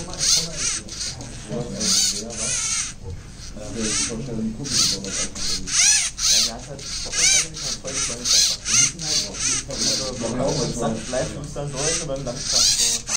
Komma, Komma ist so. Ja, was? Ja, der ist die Kuppel gekommen, das einfach. Ja, der hat halt Bockungsfall nicht mal voll gefreut einfach. Wir müssen halt auch Ich glaube auch, die manchmal. Bleibt uns dann durch und dann ganz